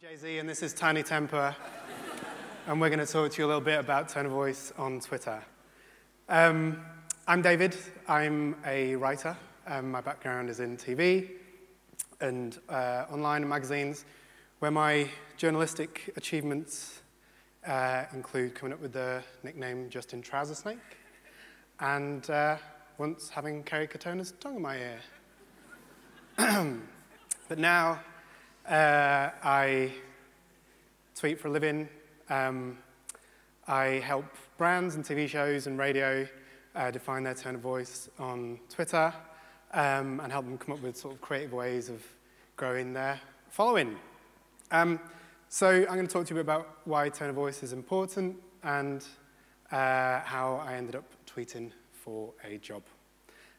Jay-Z, and this is Tiny Temper, and we're going to talk to you a little bit about tone of voice on Twitter. Um, I'm David. I'm a writer. Um, my background is in TV and uh, online and magazines, where my journalistic achievements uh, include coming up with the nickname Justin Trouser Snake, and uh, once having Kerry Katona's tongue in my ear. but now uh, I tweet for a living. Um, I help brands and TV shows and radio uh, define their tone of voice on Twitter um, and help them come up with sort of creative ways of growing their following. Um, so I'm going to talk to you about why tone of voice is important and uh, how I ended up tweeting for a job.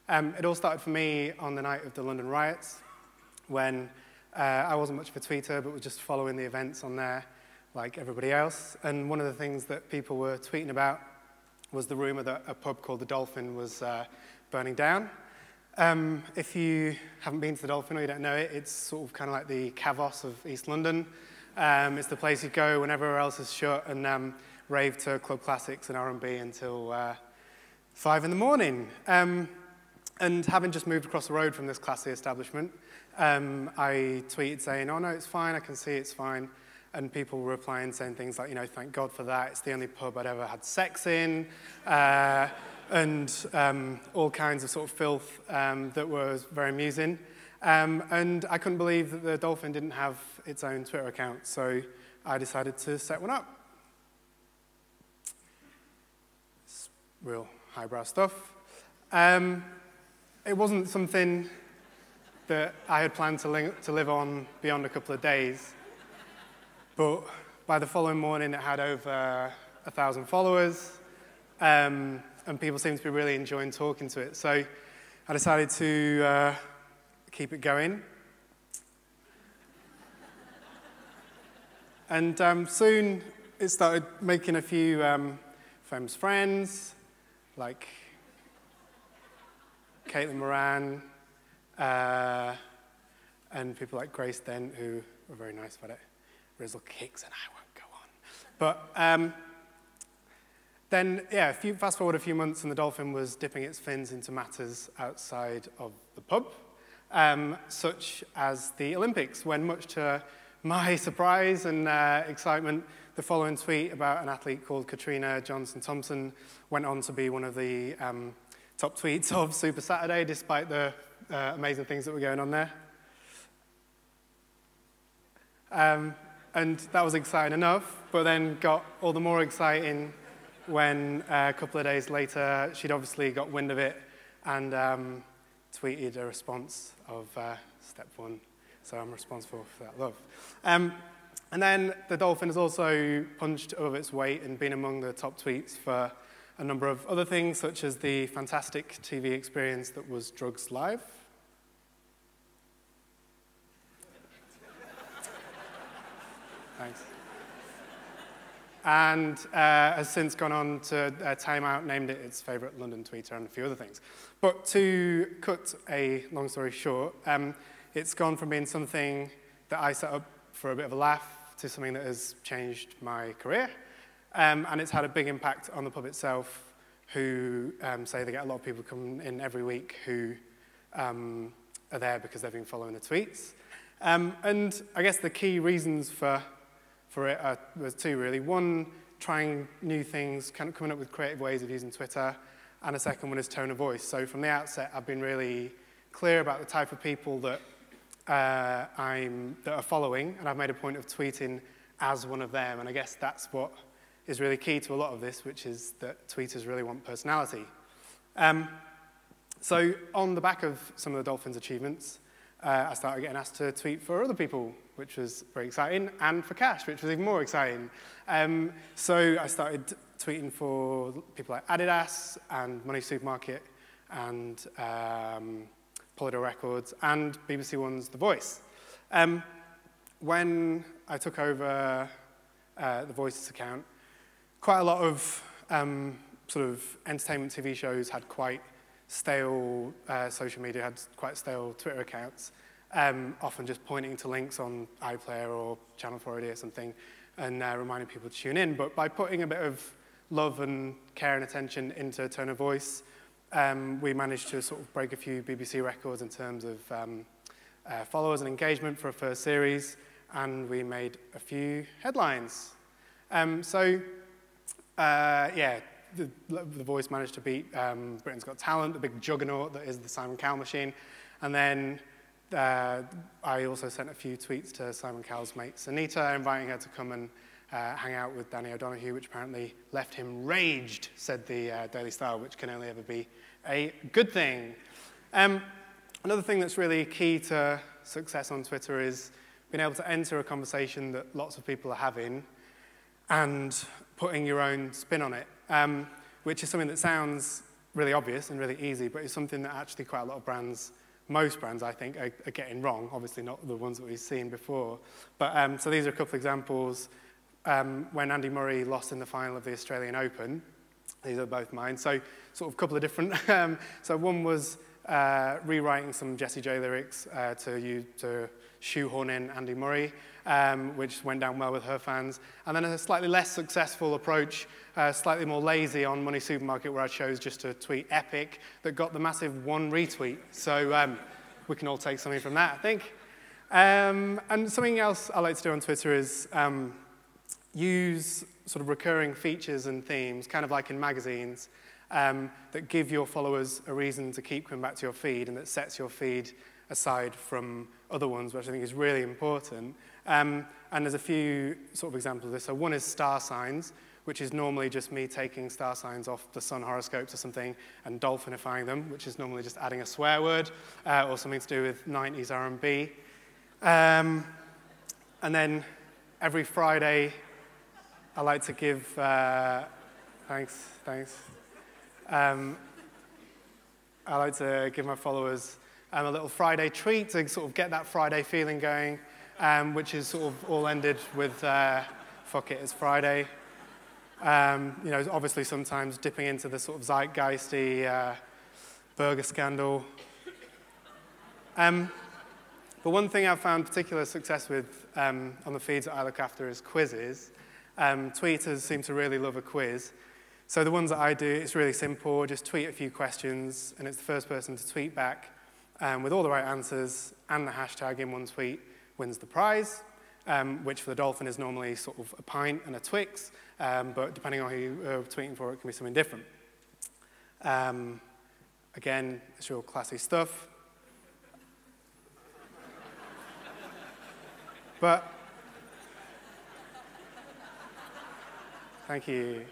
Um, it all started for me on the night of the London riots when uh, I wasn't much of a tweeter, but was just following the events on there like everybody else. And one of the things that people were tweeting about was the rumor that a pub called the Dolphin was uh, burning down. Um, if you haven't been to the Dolphin or you don't know it, it's sort of kind of like the Kavos of East London. Um, it's the place you go when everywhere else is shut and um, rave to club classics and R&B until uh, five in the morning. Um, and having just moved across the road from this classy establishment, um, I tweeted saying, oh no, it's fine, I can see it's fine. And people were replying saying things like, you know, thank God for that, it's the only pub I'd ever had sex in, uh, and um, all kinds of sort of filth um, that was very amusing. Um, and I couldn't believe that the Dolphin didn't have its own Twitter account, so I decided to set one up. It's real highbrow stuff. Um, it wasn't something that I had planned to, to live on beyond a couple of days. But by the following morning, it had over a thousand followers, um, and people seemed to be really enjoying talking to it. So I decided to uh, keep it going. and um, soon it started making a few um, famous friends, like Caitlin Moran, uh, and people like Grace Dent, who were very nice about it. Rizzle kicks, and I won't go on. But um, then, yeah, few, fast forward a few months, and the dolphin was dipping its fins into matters outside of the pub, um, such as the Olympics, when much to my surprise and uh, excitement, the following tweet about an athlete called Katrina Johnson Thompson went on to be one of the um, top tweets of Super Saturday, despite the uh, amazing things that were going on there. Um, and that was exciting enough, but then got all the more exciting when uh, a couple of days later she'd obviously got wind of it and um, tweeted a response of uh, step one. So I'm responsible for that love. Um, and then the dolphin has also punched above its weight and been among the top tweets for a number of other things, such as the fantastic TV experience that was Drugs Live. Thanks. And uh, has since gone on to uh, Time Out, named it its favorite London tweeter, and a few other things. But to cut a long story short, um, it's gone from being something that I set up for a bit of a laugh to something that has changed my career. Um, and it's had a big impact on the pub itself, who um, say they get a lot of people coming in every week who um, are there because they've been following the tweets. Um, and I guess the key reasons for, for it are, was two, really. One, trying new things, kind of coming up with creative ways of using Twitter, and a second one is tone of voice. So from the outset, I've been really clear about the type of people that, uh, I'm, that are following, and I've made a point of tweeting as one of them, and I guess that's what is really key to a lot of this, which is that tweeters really want personality. Um, so on the back of some of the Dolphins' achievements, uh, I started getting asked to tweet for other people, which was very exciting, and for cash, which was even more exciting. Um, so I started tweeting for people like Adidas and Money Supermarket and um, Polydor Records and BBC One's The Voice. Um, when I took over uh, the Voices account, quite a lot of um, sort of entertainment TV shows had quite stale uh, social media, had quite stale Twitter accounts. um, often just pointing to links on iPlayer or Channel 4oD or something and uh, reminding people to tune in. But by putting a bit of love and care and attention into tone of voice, um, we managed to sort of break a few BBC records in terms of um, uh, followers and engagement for a first series, and we made a few headlines. Um, so, uh, yeah, the, the, Voice managed to beat um, Britain's Got Talent, the big juggernaut that is the Simon Cowell machine. And then uh, I also sent a few tweets to Simon Cowell's mate, Sinitta, inviting her to come and uh, hang out with Danny O'Donoghue, which apparently left him raged, said the uh, Daily Star, which can only ever be a good thing. Um, another thing that's really key to success on Twitter is being able to enter a conversation that lots of people are having and putting your own spin on it, um, which is something that sounds really obvious and really easy, but it's something that actually quite a lot of brands, most brands, I think, are, are getting wrong. Obviously, not the ones that we've seen before. But um, so these are a couple of examples. Um, when Andy Murray lost in the final of the Australian Open, these are both mine. So, sort of a couple of different. Um, so, one was uh, rewriting some Jessie J lyrics uh, to, use, to shoehorn in Andy Murray, um, which went down well with her fans. And then a slightly less successful approach, uh, slightly more lazy on Money Supermarket, where I chose just to tweet epic, that got the massive one retweet. So um, we can all take something from that, I think. Um, and something else I like to do on Twitter is um, use sort of recurring features and themes, kind of like in magazines, um, that give your followers a reason to keep coming back to your feed and that sets your feed aside from other ones, which I think is really important. Um, and there's a few sort of examples of this. So one is star signs, which is normally just me taking star signs off the sun horoscopes or something and dolphinifying them, which is normally just adding a swear word uh, or something to do with 90s R&B. Um, and then every Friday, I like to give, uh, thanks, thanks. Um, I like to give my followers um, a little Friday treat to sort of get that Friday feeling going, um, which is sort of all ended with uh, fuck it, it's Friday. Um, you know, obviously sometimes dipping into the sort of zeitgeisty uh, burger scandal. Um, but one thing I've found particular success with um, on the feeds that I look after is quizzes. Um, tweeters seem to really love a quiz. So the ones that I do, it's really simple. Just tweet a few questions, and it's the first person to tweet back um, with all the right answers and the hashtag in one tweet wins the prize, um, which for the dolphin is normally sort of a pint and a Twix, um, but depending on who you're tweeting for, it can be something different. Um, again, it's real classy stuff. but, thank you.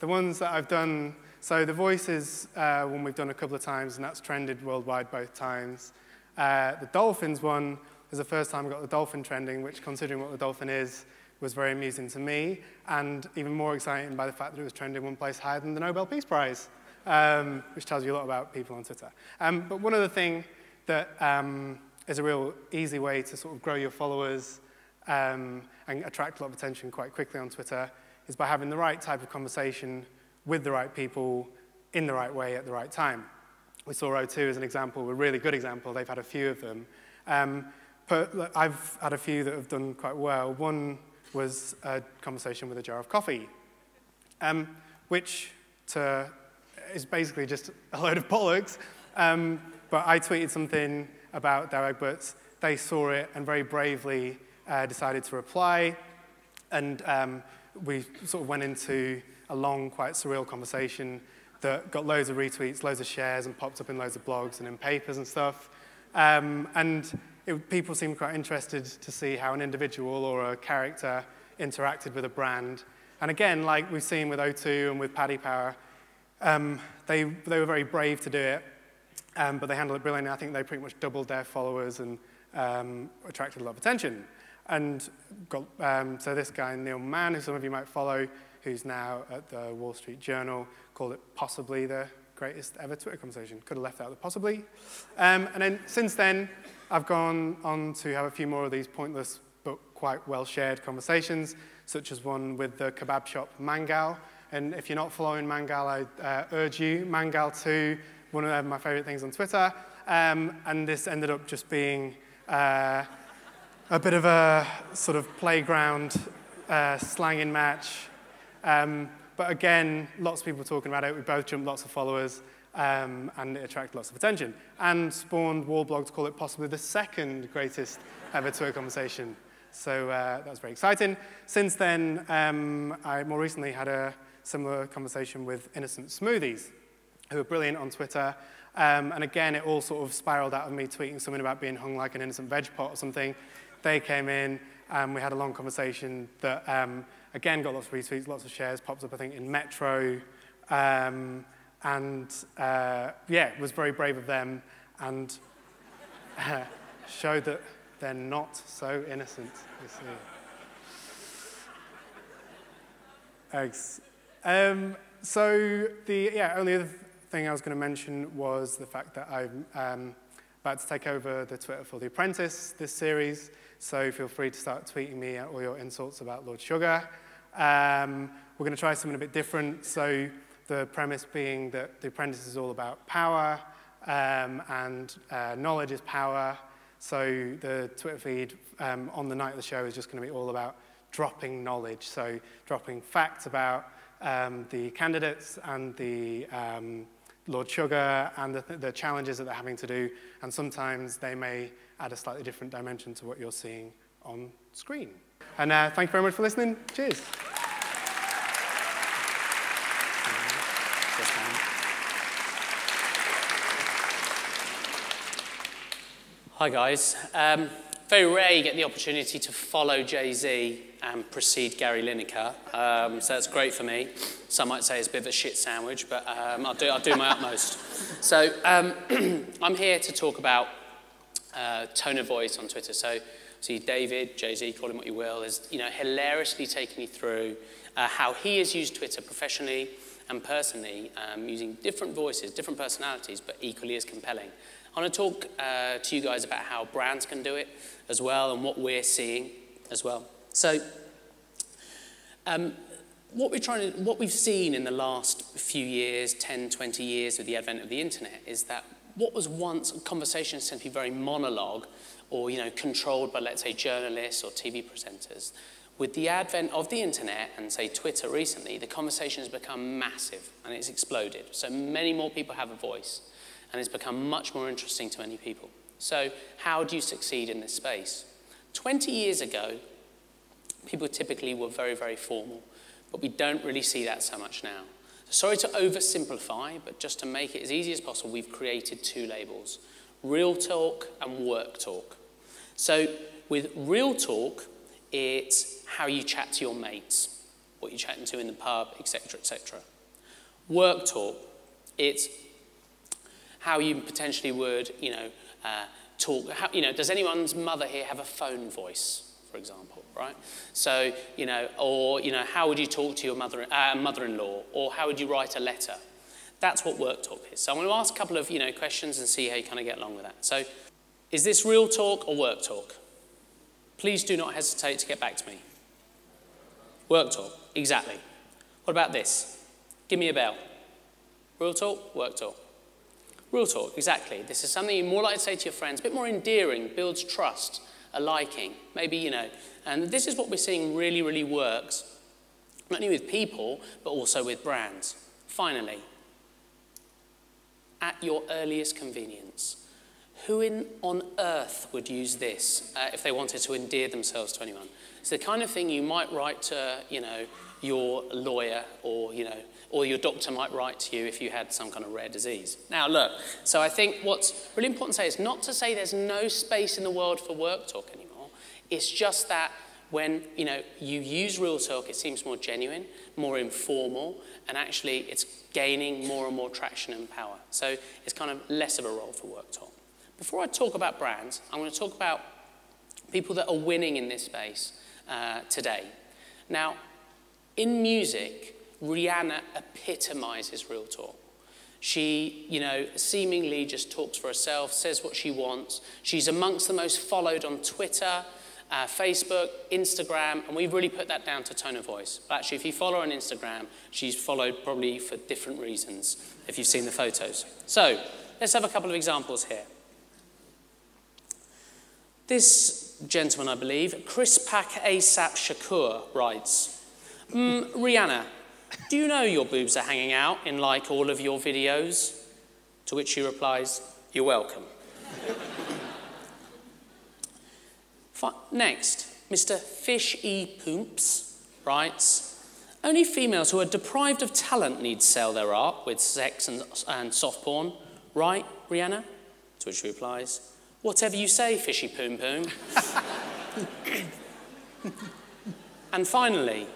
The ones that I've done, so the voice is uh, one we've done a couple of times, and that's trended worldwide both times. Uh, the dolphins one was the first time I got the dolphin trending, which, considering what the dolphin is, was very amusing to me, and even more exciting by the fact that it was trending one place higher than the Nobel Peace Prize, um, which tells you a lot about people on Twitter. Um, but one other thing that um, is a real easy way to sort of grow your followers um, and attract a lot of attention quite quickly on Twitter is by having the right type of conversation with the right people in the right way at the right time. We saw O2 as an example, a really good example. They've had a few of them. Um, but I've had a few that have done quite well. One was a conversation with a jar of coffee, um, which to, is basically just a load of bollocks. Um, but I tweeted something about Douwe Egberts. They saw it and very bravely uh, decided to reply. And um, we sort of went into a long, quite surreal conversation that got loads of retweets, loads of shares, and popped up in loads of blogs and in papers and stuff. Um, and it, people seemed quite interested to see how an individual or a character interacted with a brand. And again, like we've seen with O2 and with Paddy Power, um, they, they were very brave to do it, um, but they handled it brilliantly. I think they pretty much doubled their followers and um, attracted a lot of attention. And got, um, so this guy, Neil Mann, who some of you might follow, who's now at the Wall Street Journal, called it possibly the greatest ever Twitter conversation. Could have left out the possibly. Um, and then since then, I've gone on to have a few more of these pointless but quite well shared conversations, such as one with the kebab shop Mangal. And if you're not following Mangal, I uh, urge you. Mangal 2, one of my favorite things on Twitter. Um, and this ended up just being Uh, a bit of a sort of playground uh, slanging match. Um, but again, lots of people talking about it. We both jumped lots of followers, um, and it attracted lots of attention. And spawned Wallblog to call it possibly the second greatest ever Twitter conversation. So uh, that was very exciting. Since then, um, I more recently had a similar conversation with Innocent Smoothies, who are brilliant on Twitter. Um, and again, it all sort of spiraled out of me tweeting something about being hung like an innocent veg pot or something. They came in, and we had a long conversation that, um, again, got lots of retweets, lots of shares, pops up, I think, in Metro. Um, and uh, yeah, it was very brave of them and uh, showed that they're not so innocent, you see. Thanks. Um, so the yeah, only other thing I was going to mention was the fact that I'm um, about to take over the Twitter for The Apprentice, this series. So feel free to start tweeting me all your insults about Lord Sugar. Um, we're going to try something a bit different. So the premise being that The Apprentice is all about power um, and uh, knowledge is power. So the Twitter feed um, on the night of the show is just going to be all about dropping knowledge. So dropping facts about um, the candidates and the um, Lord Sugar and the, the challenges that they're having to do. And sometimes they may add a slightly different dimension to what you're seeing on screen. And uh, thank you very much for listening. Cheers. Hi, guys. Um, very rare you get the opportunity to follow Jay Z and precede Gary Lineker, um, so that's great for me. Some might say it's a bit of a shit sandwich, but um, I'll, do, I'll do my utmost. So, um, I'm here to talk about uh, tone of voice on Twitter. So, see, David, Jay Z, call him what you will, is you know, hilariously taking you through uh, how he has used Twitter professionally and personally, um, using different voices, different personalities, but equally as compelling. I want to talk uh, to you guys about how brands can do it as well and what we're seeing as well. So, um, what, we're trying to, what we've seen in the last few years, 10, 20 years with the advent of the internet, is that what was once conversations tend to be very monologue or you know, controlled by, let's say, journalists or TV presenters, with the advent of the internet and, say, Twitter recently, the conversation has become massive and it's exploded. So many more people have a voice and it's become much more interesting to many people. So how do you succeed in this space? 20 years ago, people typically were very, very formal, but we don't really see that so much now. Sorry to oversimplify, but just to make it as easy as possible, we've created two labels, real talk and work talk. So with real talk, it's how you chat to your mates, what you're chatting to in the pub, etc., etc. Work talk, it's how you potentially would, you know, uh, talk. How, you know, does anyone's mother here have a phone voice, for example, right? So, you know, or, you know, how would you talk to your mother, uh, mother-in-law, or how would you write a letter? That's what work talk is. So I'm going to ask a couple of, you know, questions and see how you kind of get along with that. So, is this real talk or work talk? Please do not hesitate to get back to me. Work talk, exactly. What about this? Give me a bell. Real talk, work talk. Real talk, exactly. This is something you're more likely to say to your friends, a bit more endearing, builds trust, a liking, maybe, you know. And this is what we're seeing really, really works, not only with people, but also with brands. Finally, at your earliest convenience. Who in, on earth would use this uh, if they wanted to endear themselves to anyone? It's the kind of thing you might write to, you know, your lawyer or, you know, or your doctor might write to you if you had some kind of rare disease. Now, look, so I think what's really important to say is not to say there's no space in the world for work talk anymore. It's just that when you know you use real talk, it seems more genuine, more informal, and actually it's gaining more and more traction and power. So it's kind of less of a role for work talk. Before I talk about brands, I'm going to talk about people that are winning in this space uh, today. Now, in music, Rihanna epitomizes real talk. She, you know, seemingly just talks for herself, says what she wants. She's amongst the most followed on Twitter, uh, Facebook, Instagram, and we've really put that down to tone of voice. But actually, if you follow her on Instagram, she's followed probably for different reasons, if you've seen the photos. So, let's have a couple of examples here. This gentleman, I believe, Chris Pack ASAP Shakur, writes mm, Rihanna, do you know your boobs are hanging out in like all of your videos? To which she replies, You're welcome. Next, Mr. Fish E. Poops writes Only females who are deprived of talent need sell their art with sex and, and soft porn. Right, Rihanna? To which she replies, Whatever you say, Fishy Poom Poom. and finally,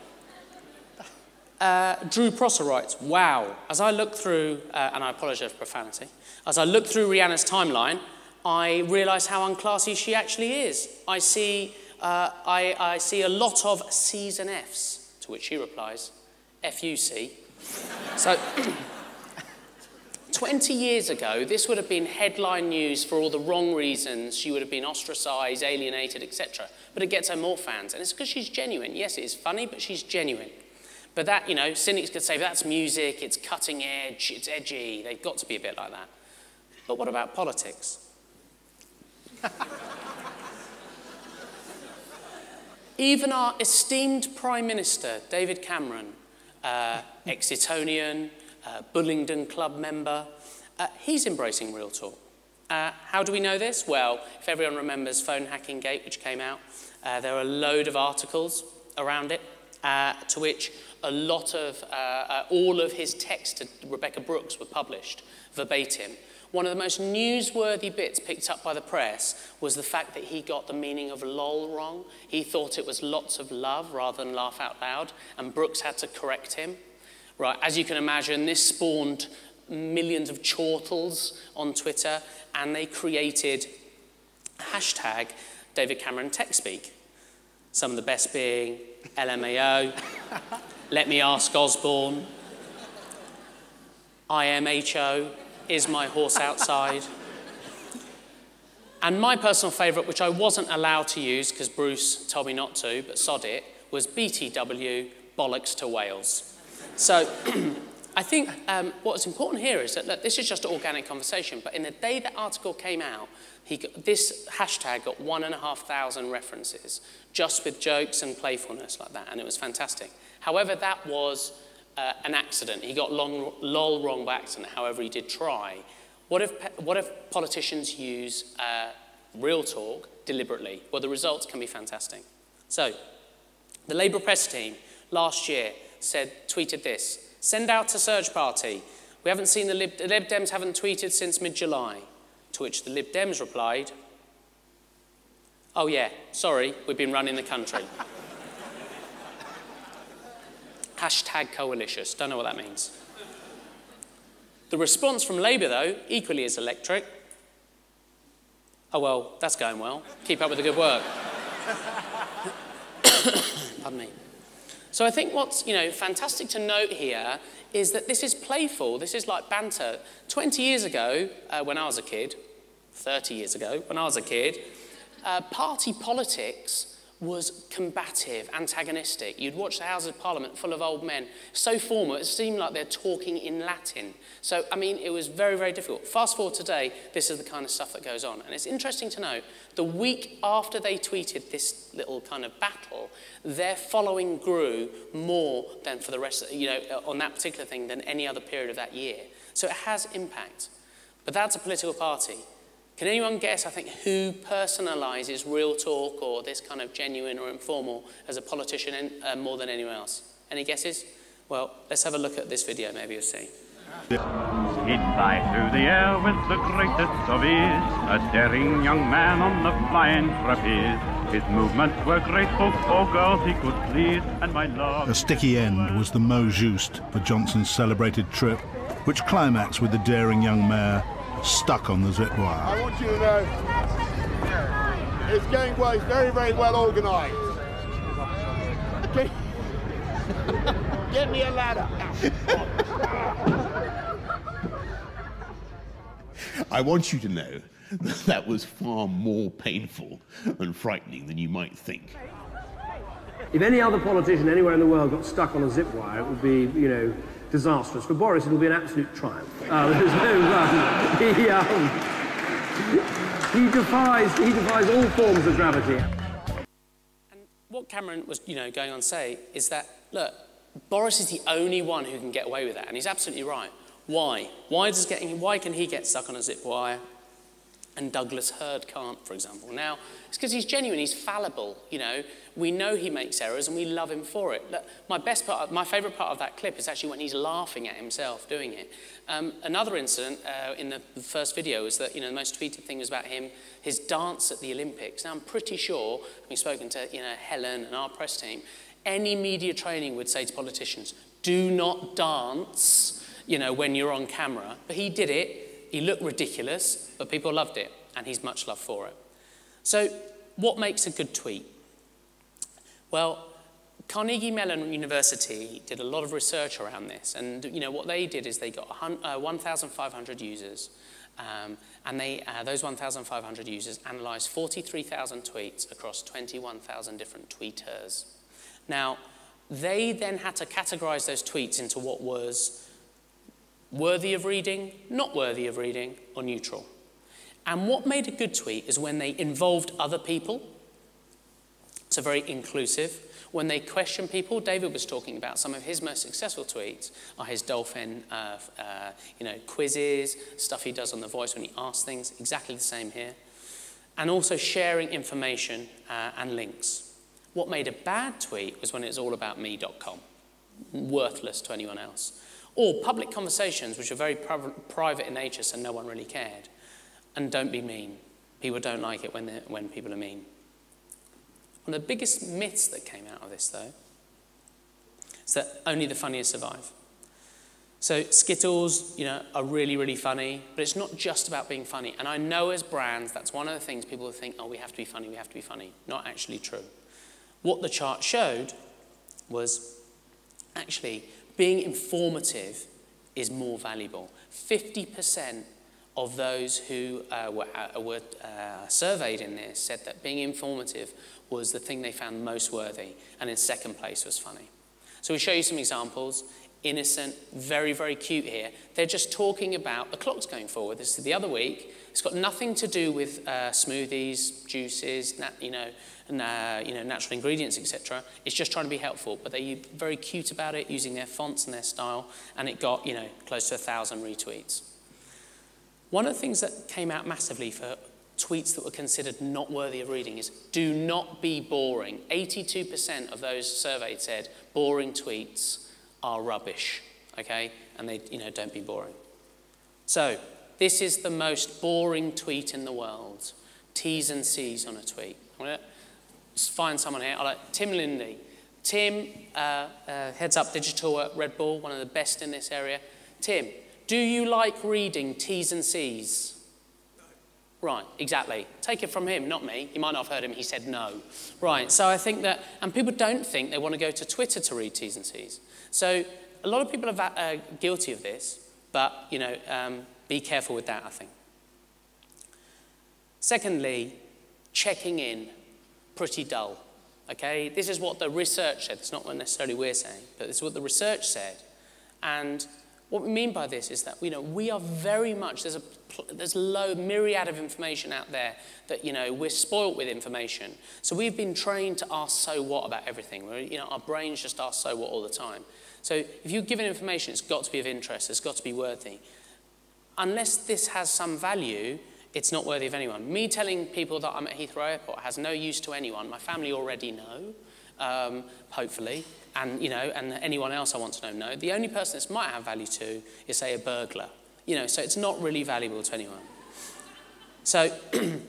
uh, Drew Prosser writes, wow, as I look through, uh, and I apologize for profanity, as I look through Rihanna's timeline, I realise how unclassy she actually is. I see, uh, I, I see a lot of C's and F's, to which she replies, F-U-C. so, 20 years ago, this would have been headline news for all the wrong reasons. She would have been ostracised, alienated, etc. But it gets her more fans, and it's because she's genuine. Yes, it is funny, but she's genuine. But that, you know, cynics could say that's music, it's cutting edge, it's edgy, they've got to be a bit like that. But what about politics? Even our esteemed Prime Minister, David Cameron, uh, ex-Etonian, uh, Bullingdon Club member, uh, he's embracing real talk. Uh, how do we know this? Well, if everyone remembers Phone Hacking Gate, which came out, uh, there are a load of articles around it, uh, to which a lot of, uh, all of his texts to Rebekah Brooks were published verbatim. One of the most newsworthy bits picked up by the press was the fact that he got the meaning of lol wrong. He thought it was lots of love rather than laugh out loud, and Brooks had to correct him. Right, as you can imagine, this spawned millions of chortles on Twitter, and they created hashtag David Cameron TechSpeak. Some of the best being LMAO, Let Me Ask Osborne, IMHO, Is My Horse Outside? and my personal favourite, which I wasn't allowed to use because Bruce told me not to, but sod it, was BTW, Bollocks to Wales. So I think um, what's important here is that look, this is just an organic conversation, but in the day that article came out, got, this hashtag got one and a half thousand references, just with jokes and playfulness like that, and it was fantastic. However, that was uh, an accident. He got long, lol wrong by accident, however he did try. What if, what if politicians use uh, real talk deliberately? Well, the results can be fantastic. So, the Labour press team last year said, tweeted this, send out to Search Party. We haven't seen the Lib, the Lib Dems haven't tweeted since mid-July. To which the Lib Dems replied, oh yeah, sorry, we've been running the country. Hashtag coalitious. Don't know what that means. The response from Labour, though, equally is electric. Oh, well, that's going well. Keep up with the good work. Pardon me. So I think what's you know, fantastic to note here is that this is playful. This is like banter. 20 years ago, uh, when I was a kid, 30 years ago, when I was a kid, uh, party politics was combative, antagonistic. You'd watch the Houses of Parliament full of old men, so formal, it seemed like they're talking in Latin. So, I mean, it was very, very difficult. Fast forward today, this is the kind of stuff that goes on. And it's interesting to note, the week after they tweeted this little kind of battle, their following grew more than for the rest, of, you know, uh, on that particular thing than any other period of that year. So it has impact. But that's a political party. Can anyone guess, I think, who personalises real talk or this kind of genuine or informal as a politician in, uh, more than anyone else? Any guesses? Well, let's have a look at this video, maybe you'll see. He'd fly through the air with the greatest of ease, a daring young man on the flying trapeze. His movements were graceful for girls he could please, and my love... A sticky end was the mot juste for Johnson's celebrated trip, which climaxed with the daring young mayor stuck on the zip wire. I want you to know it's going well, it's very, very well organised. Get me a ladder. I want you to know that that was far more painful and frightening than you might think. If any other politician anywhere in the world got stuck on a zip wire, it would be, you know, disastrous. For Boris, it'll be an absolute triumph. Uh, there's no, um, he, um, He defies, he defies all forms of gravity. And what Cameron was, you know, going on to say is that, look, Boris is the only one who can get away with that, and he's absolutely right. Why? Why, does getting, why can he get stuck on a zip wire and Douglas Hurd can't, for example? Now, it's because he's genuine, he's fallible, you know. We know he makes errors and we love him for it. Look, my best part, my favourite part of that clip is actually when he's laughing at himself doing it. Um, another incident uh, in the first video is that, you know, the most tweeted thing was about him, his dance at the Olympics. Now, I'm pretty sure, having spoken to, you know, Helen and our press team, any media training would say to politicians, do not dance, you know, when you're on camera. But he did it. He looked ridiculous, but people loved it, and he's much loved for it. So what makes a good tweet? Well, Carnegie Mellon University did a lot of research around this, and you know what they did is they got uh, 1,500 users, um, and they, uh, those 1,500 users analysed 43,000 tweets across 21,000 different tweeters. Now, they then had to categorize those tweets into what was worthy of reading, not worthy of reading, or neutral. And what made a good tweet is when they involved other people. So very inclusive. When they question people, David was talking about some of his most successful tweets are his dolphin, uh, uh, you know, quizzes, stuff he does on The Voice when he asks things, exactly the same here. And also sharing information uh, and links. What made a bad tweet was when it was all about me.com, worthless to anyone else. Or public conversations, which are very private in nature, so no one really cared. And don't be mean. People don't like it when, when people are mean. One of the biggest myths that came out of this, though, is that only the funniest survive. So Skittles, you know, are really, really funny, but it's not just about being funny. And I know as brands, that's one of the things people think, oh, we have to be funny, we have to be funny. Not actually true. What the chart showed was actually being informative is more valuable. 50% of those who uh, were, uh, were uh, surveyed in this said that being informative was the thing they found most worthy, and in second place was funny. So we show you some examples. Innocent, very, very cute here. They're just talking about the clocks going forward. This is the other week. It's got nothing to do with uh, smoothies, juices, you know, uh, you know, natural ingredients, etc. It's just trying to be helpful, but they're very cute about it, using their fonts and their style, and it got, you know, close to a thousand retweets. One of the things that came out massively for tweets that were considered not worthy of reading is do not be boring. 82% of those surveyed said boring tweets are rubbish, okay? And they, you know, don't be boring. So, this is the most boring tweet in the world. T's and C's on a tweet. I'm going to find someone here. I like Tim Lindy. Tim uh, uh, heads up digital at Red Bull, one of the best in this area. Tim, do you like reading T's and C's? Right, exactly. Take it from him, not me. You might not have heard him. He said no. Right, so I think that, and people don't think they want to go to Twitter to read T's and C's. So a lot of people are uh, guilty of this, but, you know, um, be careful with that, I think. Secondly, checking in, pretty dull. Okay, this is what the research said. It's not what necessarily we're saying, but this is what the research said. And what we mean by this is that you know we are very much there's a there's low myriad of information out there that you know we're spoilt with information. So we've been trained to ask so what about everything. We're, you know our brains just ask so what all the time. So if you're given information, it's got to be of interest. It's got to be worthy. Unless this has some value, it's not worthy of anyone. Me telling people that I'm at Heathrow Airport has no use to anyone. My family already know, um, hopefully, and, you know, and anyone else I want to know know. The only person this might have value to is, say, a burglar. You know, so it's not really valuable to anyone. So,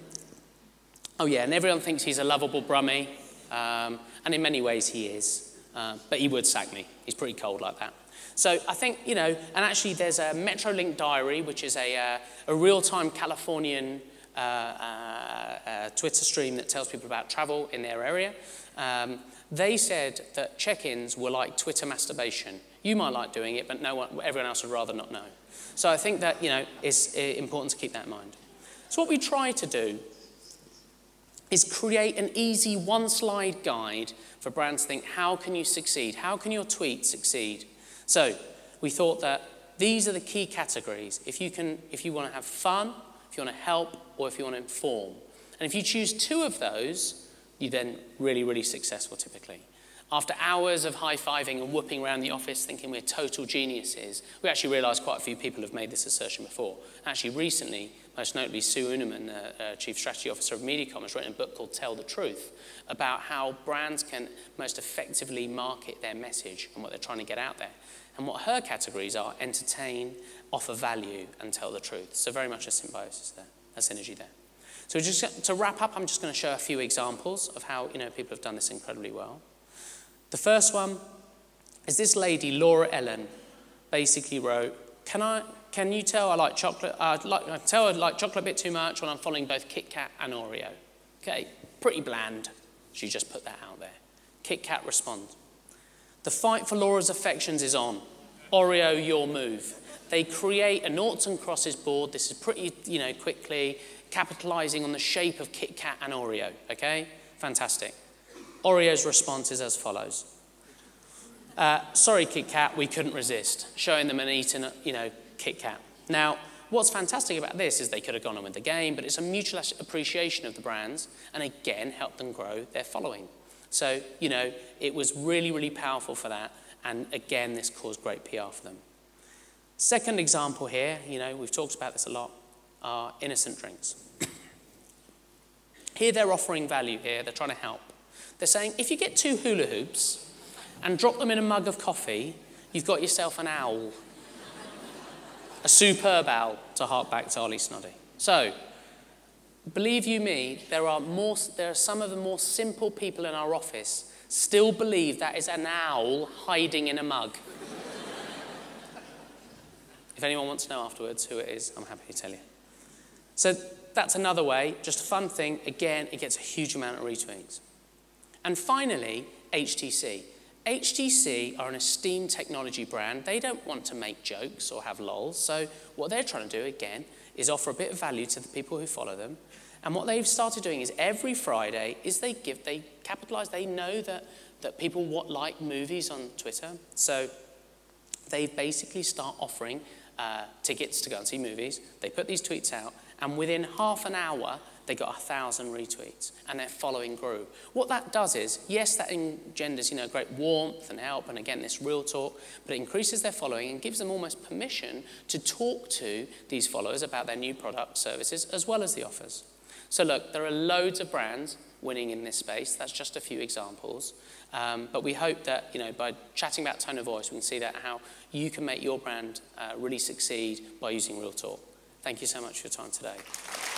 oh yeah, and everyone thinks he's a lovable brummie, um, and in many ways he is. Uh, but he would sack me. He's pretty cold like that. So I think, you know, and actually there's a Metrolink Diary, which is a, uh, a real-time Californian uh, uh, uh, Twitter stream that tells people about travel in their area. Um, they said that check-ins were like Twitter masturbation. You might like doing it, but no one, everyone else would rather not know. So I think that, you know, it's important to keep that in mind. So what we try to do is create an easy one-slide guide for brands to think, how can you succeed? How can your tweet succeed? So we thought that these are the key categories. If you, can, if you want to have fun, if you want to help, or if you want to inform. And if you choose two of those, you're then really, really successful typically. After hours of high fiving and whooping around the office thinking we're total geniuses, we actually realised quite a few people have made this assertion before. Actually, recently, most notably Sue Unerman, uh, uh, Chief Strategy Officer of Mediacom, has written a book called Tell the Truth about how brands can most effectively market their message and what they're trying to get out there. And what her categories are entertain, offer value, and tell the truth. So, very much a symbiosis there, a synergy there. So, just to wrap up, I'm just going to show a few examples of how you know, people have done this incredibly well. The first one is this lady, Laura Ellen, basically wrote, Can, I, can you tell I like chocolate? Uh, like, I tell I like chocolate a bit too much when I'm following both Kit Kat and Oreo. Okay, pretty bland. She just put that out there. Kit Kat responds. The fight for Laura's affections is on. Oreo, your move. They create a noughts and crosses board. This is pretty, you know, quickly capitalizing on the shape of Kit Kat and Oreo. Okay, fantastic. Oreo's response is as follows. Uh, sorry, Kit Kat, we couldn't resist, showing them an eaten, you know, Kit Kat. Now, what's fantastic about this is they could have gone on with the game, but it's a mutual appreciation of the brands and again helped them grow their following. So, you know, it was really, really powerful for that. And again, this caused great PR for them. Second example here, you know, we've talked about this a lot, are innocent drinks. here they're offering value here, they're trying to help. They're saying if you get two hula hoops and drop them in a mug of coffee, you've got yourself an owl. a superb owl, to hark back to Ollie Snoddy. So, believe you me, there are, more, there are some of the more simple people in our office still believe that is an owl hiding in a mug. if anyone wants to know afterwards who it is, I'm happy to tell you. So that's another way, just a fun thing. Again, it gets a huge amount of retweets. And finally, HTC. HTC are an esteemed technology brand. They don't want to make jokes or have lols. So what they're trying to do, again, is offer a bit of value to the people who follow them. And what they've started doing is every Friday is they give, they capitalize, they know that, that people what like movies on Twitter. So they basically start offering uh, tickets to go and see movies. They put these tweets out, and within half an hour, they got a thousand retweets and their following grew. What that does is, yes, that engenders, you know, great warmth and help and again, this real talk, but it increases their following and gives them almost permission to talk to these followers about their new product services as well as the offers. So look, there are loads of brands winning in this space. That's just a few examples. Um, but we hope that, you know, by chatting about tone of voice, we can see that how you can make your brand uh, really succeed by using real talk. Thank you so much for your time today.